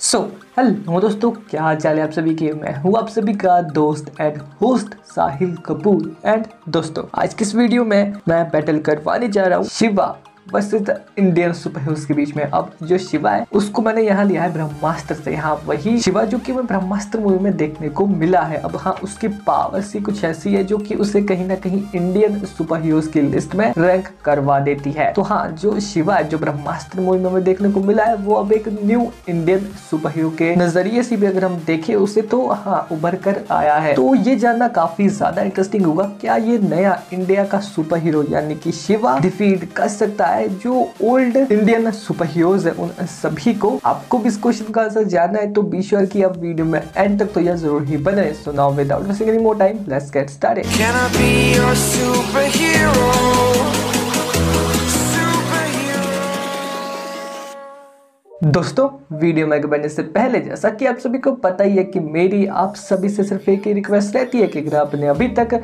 So hello दोस्तों, क्या हाल चाल है आप सभी के? मैं हूँ आप सभी का दोस्त and host Sahil Kapoor. And दोस्तों, आज किस वीडियो में मैं बैटल करवाने जा रहा हूँ? Shiva. Versus Indian super heroes के बीच में अब जो शिवा है, उसको मैंने यहाँ लिया है ब्रह्मास्त्र से। यहाँ वही शिवा जो कि मैं ब्रह्मास्त्र मूवी में देखने को मिला है। अब हाँ उसकी पावर सी कुछ ऐसी है जो कि उसे कहीं ना कहीं इंडियन सुपर हीरोज की लिस्ट में रैंक करवा देती है। तो हाँ जो शिवा है, जो ब्रह्मास्त्र मूवी में हमें देखने को मिला है, वो अब एक न्यू इंडियन सुपर हीरो के नज़रिए से भी अगर हम देखें, उसे तो हाँ उभर कर आया है। तो ये जानना काफ़ी ज़्यादा इंटरेस्टिंग होगा, क्या ये नया इंडिया का सुपर हीरो यानी कि शिवा डिफीट कर सकता है? है जो ओल्ड इंडियन सुपर हीरोज है उन सभी को आपको भी इस क्वेश्चन का आंसर जानना है तो बी श्योर की आप वीडियो में एंड तक तो यह ज़रूर ही बने। So now without wasting any more time let's get started दोस्तों वीडियो में बढ़ने से पहले जैसा कि आप सभी को पता ही है कि मेरी आप सभी से सिर्फ़ एक ही रिक्वेस्ट रहती है कि अगर आपने अभी तक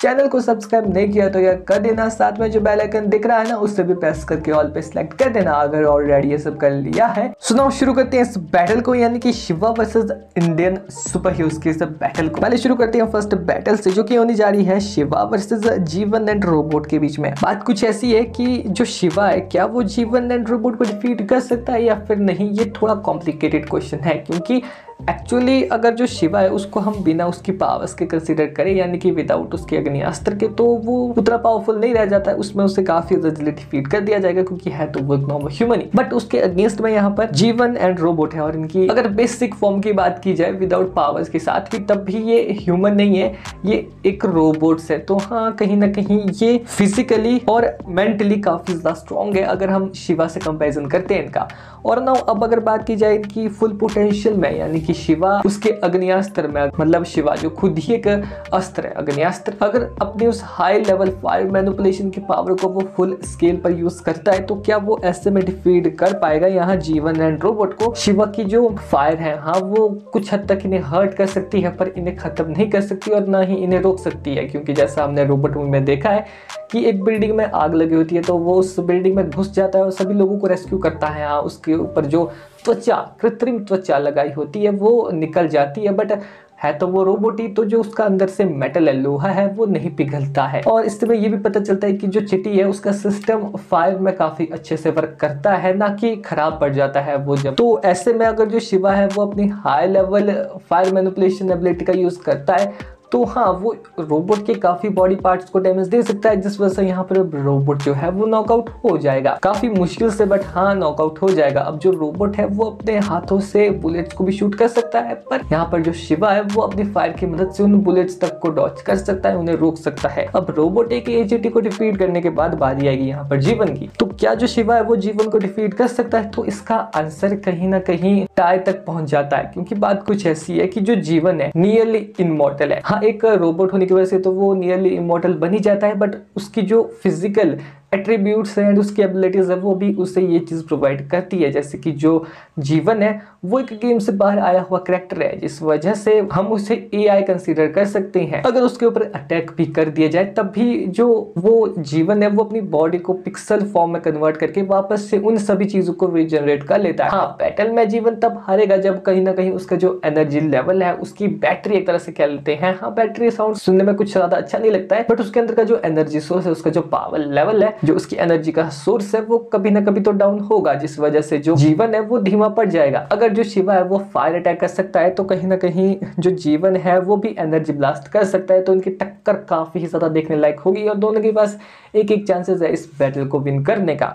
चैनल को सब्सक्राइब नहीं किया तो यह कर देना, साथ में जो बेल आइकन दिख रहा है ना, उससे भी प्रेस करके ऑल पे सिलेक्ट कर देना, अगर ऑलरेडी ये सब कर लिया है। सुनाओ शुरू करते हैं इस बैटल को, यानी कि Shiva versus Indian super heroes के इस बैटल को। पहले शुरू करते हैं फ़र्स्ट बैटल से, जो की होने जा रही है Shiva versus Jeevan and robot के बीच में। बात कुछ ऐसी है कि जो शिवा है, क्या वो जीवन एंड रोबोट को डिफीट कर सकता है या फिर नहीं, ये थोड़ा कॉम्प्लिकेटेड क्वेश्चन है, क्योंकि एक्चुअली अगर जो शिवा है, उसको हम बिना उसकी पावर्स के कंसिडर करें, यानी कि विदाउट उसके अग्नियास्त्र के तो वो उतना पावरफुल नहीं रह जाता है। उसमें उसे काफ़ी इजीली डिफीट कर दिया जाएगा, क्योंकि है तो वो नॉर्मल ह्यूमन ही। बट उसके अगेंस्ट में यहाँ पर जीवन एंड रोबोट है, और इनकी अगर बेसिक फॉर्म की बात की जाए विदाउट पावर्स के साथ भी तब भी ये ह्यूमन नहीं है, ये एक रोबोट्स है। तो हाँ कहीं ना कहीं ये फिजिकली और मेंटली काफ़ी ज़्यादा स्ट्रॉन्ग है, अगर हम शिवा से कंपेरिजन करते हैं इनका। और ना अब अगर बात की जाए इनकी फुल पोटेंशियल में, यानी कि शिवा उसके अग्नियास्त्र में मतलब शिवा जो खुद ही एक अस्त्र है, अग्नियास्त्र। अगर अपने उस हाई लेवल फायर मैनुपुलेशन की पावर को वो फुल स्केल पर यूज़ करता है तो क्या वो ऐसे में डिफीट कर पाएगा यहाँ जीवन एंड रोबोट को? शिवा की जो फायर है हाँ वो कुछ हद तक इन्हें हर्ट कर सकती है, पर इन्हें खत्म नहीं कर सकती और ना ही इन्हें रोक सकती है, क्योंकि जैसा हमने रोबोट मूवी में देखा है कि एक बिल्डिंग में आग लगी होती है तो वो उस बिल्डिंग में घुस जाता है और सभी लोगों को रेस्क्यू करता है। हाँ उसके ऊपर जो त्वचा, कृत्रिम त्वचा लगाई होती है, वो निकल जाती है बट है तो वो रोबोट ही तो जो उसका अंदर से मेटल है, लोहा है, वो नहीं पिघलता है। और इस समय ये भी पता चलता है कि जो चिटी है, उसका सिस्टम फायर में काफ़ी अच्छे से वर्क करता है, ना कि खराब पड़ जाता है वो जब। तो ऐसे में अगर जो शिवा है, वो अपनी high level fire manipulation ability का यूज़ करता है तो हाँ वो रोबोट के काफ़ी बॉडी पार्ट्स को डैमेज दे सकता है, जिस वजह से यहाँ पर रोबोट जो है वो नॉकआउट हो जाएगा। काफ़ी मुश्किल से बट हाँ नॉकआउट हो जाएगा। अब जो रोबोट है, वो अपने हाथों से बुलेट्स को भी शूट कर सकता है, पर यहाँ पर जो शिवा है, वो अपनी फायर की मदद से उन बुलेट्स तक को डॉच कर सकता है, उन्हें रोक सकता है। अब रोबोट एक एच को डिफीट करने के बाद बारी आएगी यहाँ पर जीवन की। तो क्या जो शिवा है वो जीवन को डिफीट कर सकता है? तो इसका आंसर कहीं ना कहीं टाई तक पहुँच जाता है, क्योंकि बात कुछ ऐसी है कि जो जीवन है नियरली इमोर्टल है। हाँ एक रोबोट होने की वजह से तो वो नियरली इमोटल बन ही जाता है बट उसकी जो फ़िज़िकल एट्रीब्यूट्स हैं एंड उसकी एबिलिटीज़ है वो भी उसे ये चीज़ प्रोवाइड करती है। जैसे कि जो जीवन है वो एक गेम से बाहर आया हुआ करेक्टर है जिस वजह से हम उसे ए आई कंसिडर कर सकते हैं। अगर उसके ऊपर अटैक भी कर दिया जाए तब भी जो वो जीवन है वो अपनी बॉडी को पिक्सल फॉर्म में कन्वर्ट करके वापस से उन सभी चीज़ों को रिजनरेट कर लेता है। हाँ। बैटल में जीवन तब हारेगा जब कहीं ना कहीं उसका जो एनर्जी लेवल है उसकी बैटरी एक तरह से कह लेते हैं। हाँ बैटरी साउंड सुनने में कुछ ज़्यादा अच्छा नहीं लगता है बट उसके अंदर का जो एनर्जी सोर्स है उसका जो पावर लेवल है जो उसकी एनर्जी का सोर्स है, वो कभी ना कभी तो डाउन होगा, जिस वजह से जो जीवन है, वो धीमा पड़ जाएगा। अगर जो शिवा है, वो फायर अटैक कर सकता है तो कहीं ना कहीं जो जीवन है, वो भी एनर्जी ब्लास्ट कर सकता है तो इनकी टक्कर काफ़ी ज़्यादा देखने लायक होगी, और दोनों के पास एक एक चांसेस है इस बैटल को विन करने का।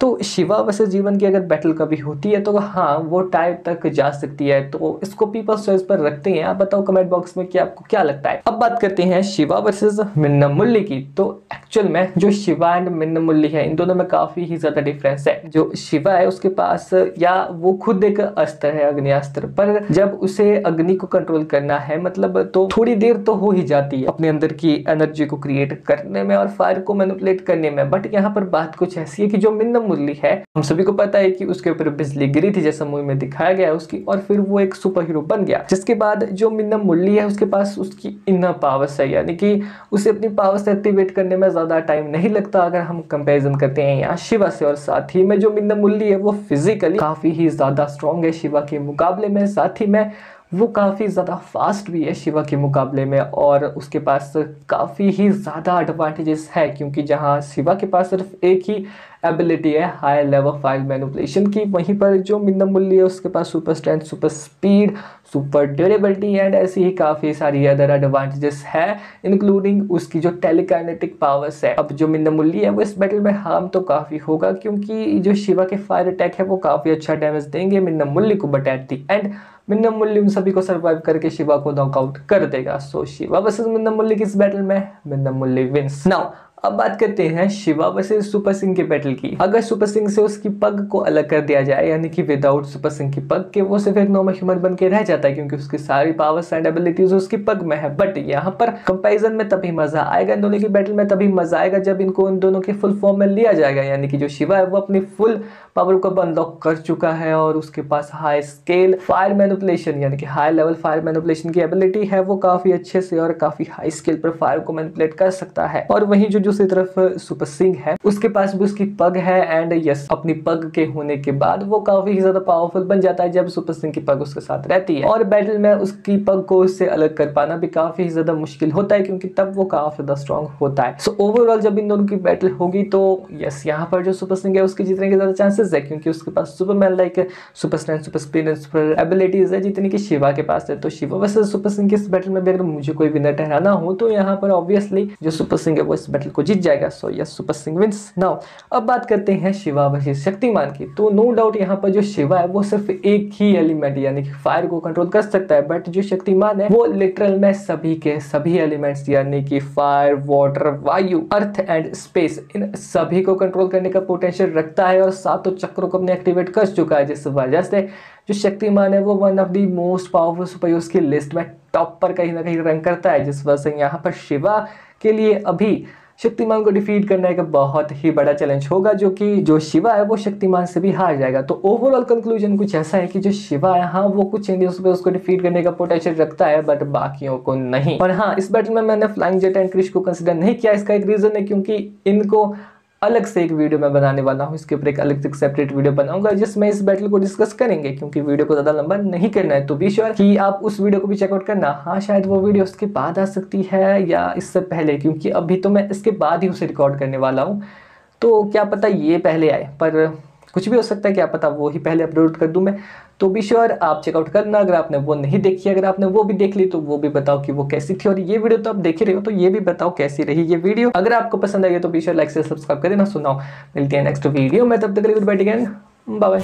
तो शिवा वैसे जीवन की अगर बैटल कभी होती है तो हाँ वो टाइप तक जा सकती है। तो इसको पीपल्स चॉइस पर रखते हैं। आप बताओ कमेंट बॉक्स में कि आपको क्या लगता है? अब बात करते हैं शिवा वर्सेस मिन्ना मुल्ली की। तो एक्चुअल में जो शिवा एंड मिन्ना मुल्ली है, इन दोनों में काफ़ी ही ज़्यादा डिफरेंस है। जो शिवा है, उसके पास या वो खुद एक अस्त्र है, अग्नियास्त्र। पर जब उसे अग्नि को कंट्रोल करना है मतलब तो थोड़ी देर तो हो ही जाती है अपने अंदर की एनर्जी को क्रिएट करने में और फायर को मैनिपुलेट करने में। बट यहाँ पर बात कुछ ऐसी है कि जो मिन्ना मुरली है, हम सभी को पता है कि उसके ऊपर बिजली गिरी थी, जैसा मूवी में दिखाया गया है उसकी, और फिर वो एक सुपर हीरो बन गया। जिसके बाद जो मिन्ना मुरली है, उसके पास उसकी इनर पावर्स है, यानी कि उसे अपनी पावर्स एक्टिवेट करने में ज़्यादा टाइम नहीं लगता अगर हम कंपेरिजन करते हैं यहाँ शिवा से और साथ ही में जो मिन्ना मुल्ली है, वो फिजिकली काफ़ी ही ज़्यादा स्ट्रॉन्ग है शिवा के मुकाबले में। साथ ही में वो काफ़ी ज़्यादा फास्ट भी है शिवा के मुकाबले में और उसके पास काफ़ी ही ज़्यादा एडवांटेजेस है, क्योंकि जहाँ शिवा के पास सिर्फ़ एक ही एबिलिटी है हाई लेवल फ़ाइल मैनुपलेशन की। वहीं पर जो मिन्ना मुल्ली है, उसके पास super strength super speed super durability and ऐसी ही काफ़ी सारी अदर एडवांटेजेस है इंक्लूडिंग उसकी जो टेलीकाइनेटिक पावर्स है। अब जो मिन्ना मुल्ली है, वो इस बैटल में हार्म तो काफ़ी होगा, क्योंकि जो शिवा के फायर अटैक है, वो काफ़ी अच्छा डैमेज देंगे मिन्ना मूल्य को but at the end Minnal Murali उन सभी को सर्वाइव करके शिवा को नॉकआउट कर देगा। सो शिवा वर्सेस मिन्ना मुल्ली किस बैटल में? मिन्ना मुल्ली विंस नाउ अब बात करते हैं शिवा वर्सेस सुपर सिंह के बैटल की। अगर सुपर सिंह से उसकी पग को अलग कर दिया जाए, यानी कि विदाउट सुपर सिंह की पग, के वो सिर्फ़ एक नॉर्मल ह्यूमन बन के रह जाता है, क्योंकि उसकी सारी पावर्स एंड एबिलिटीज उसकी पग में है। बट यहाँ पर कंपैरिजन में तभी मज़ा आएगा इन दोनों की बैटल में, तभी मज़ा आएगा जब इनको इन दोनों के फुल फॉर्म में लिया जाएगा। यानी कि जो शिवा है, वो अपनी फुल पावर को अनलॉक कर चुका है और उसके पास हाई स्केल फायर मैनुपलेशन यानी कि हाई लेवल फायर मैनुपलेशन की एबिलिटी है, वो काफ़ी अच्छे से और काफ़ी हाई स्केल पर फायर को मैनुपलेट कर सकता है। और वहीं जो जो दूसरी तरफ़ सुपर सिंह है। उसके पास भी उसकी पग है एंड यस अपनी पग के होने के बाद वो काफ़ी ज़्यादा पावरफुल बन जाता है जब सुपर सिंह की पग उसके साथ रहती है। और बैटल में उसकी पग को उससे अलग कर पाना भी काफ़ी ज़्यादा मुश्किल होता है क्योंकि तब वो काफ़ी ज़्यादा स्ट्रॉन्ग होता है। सो so, ओवरऑल जब इन दोनों की बैटल होगी तो यस यहाँ पर जो सुपर सिंह है उसके जीतने के ज़्यादा चांसेस है क्योंकि उसके पास superman like super strength super speed and super abilities है जितनी की शिवा के पास है। तो शिवा वैसे सुपर सिंह के इस बैटल में भी अगर मुझे कोई विनर ठहराना हो तो यहाँ पर ऑब्वियसली जो सुपर सिंह है वो इस बैटल को जीत जाएगा। So yes super Singh wins now अब बात करते हैं शिवा वर्सेस शक्तिमान की। तो नो डाउट यहाँ पर जो शिवा है, वो सिर्फ़ एक ही एलिमेंट यानी कि फायर को कंट्रोल कर सकता है। बट जो शक्तिमान है, वो लिटरल में सभी के सभी एलिमेंट्स यानी कि फायर वाटर वायु अर्थ एंड स्पेस इन सभी को कंट्रोल करने का पोटेंशियल रखता है और सातों चक्रों को अपने एक्टिवेट कर चुका है, जिस वजह से जो शक्तिमान है, वो one of the most powerful super use की लिस्ट में टॉप पर कहीं ना कहीं रंग करता है। जिस वजह से यहाँ पर शिवा के लिए अभी शक्तिमान को डिफीट करना एक बहुत ही बड़ा चैलेंज होगा, जो कि जो शिवा है, वो शक्तिमान से भी हार जाएगा। तो ओवरऑल कंक्लूजन कुछ ऐसा है कि जो शिवा है हाँ वो कुछ चेंजेस पे उसको डिफीट करने का पोटेंशियल रखता है बट बाकियों को नहीं। और हाँ इस बैटल में मैंने फ्लाइंग जेट एंड क्रिश को कंसिडर नहीं किया। इसका एक रीजन है क्योंकि इनको अलग से एक वीडियो मैं बनाने वाला हूँ, इसके ऊपर एक अलग से सेपरेट वीडियो बनाऊँगा, जिसमें इस बैटल को डिस्कस करेंगे, क्योंकि वीडियो को ज़्यादा लंबा नहीं करना है। तो बी श्योर की आप उस वीडियो को भी चेकआउट करना। हाँ शायद वो वीडियो उसके बाद आ सकती है या इससे पहले, क्योंकि अभी तो मैं इसके बाद ही उसे रिकॉर्ड करने वाला हूँ। तो क्या पता ये पहले आए, पर कुछ भी हो सकता है क्या पता वो ही पहले अपलोड कर दूँ मैं। तो भी श्योर आप चेकआउट करना, अगर आपने वो नहीं देखी, अगर आपने वो भी देख ली तो वो भी बताओ कि वो कैसी थी। और ये वीडियो तो आप देख रहे हो तो ये भी बताओ कैसी रही ये वीडियो। अगर आपको पसंद आई तो भी श्योर लाइक से सब्सक्राइब कर। ना सुनाओ मिलती है नेक्स्ट वीडियो में, तब तक गुड गए बाय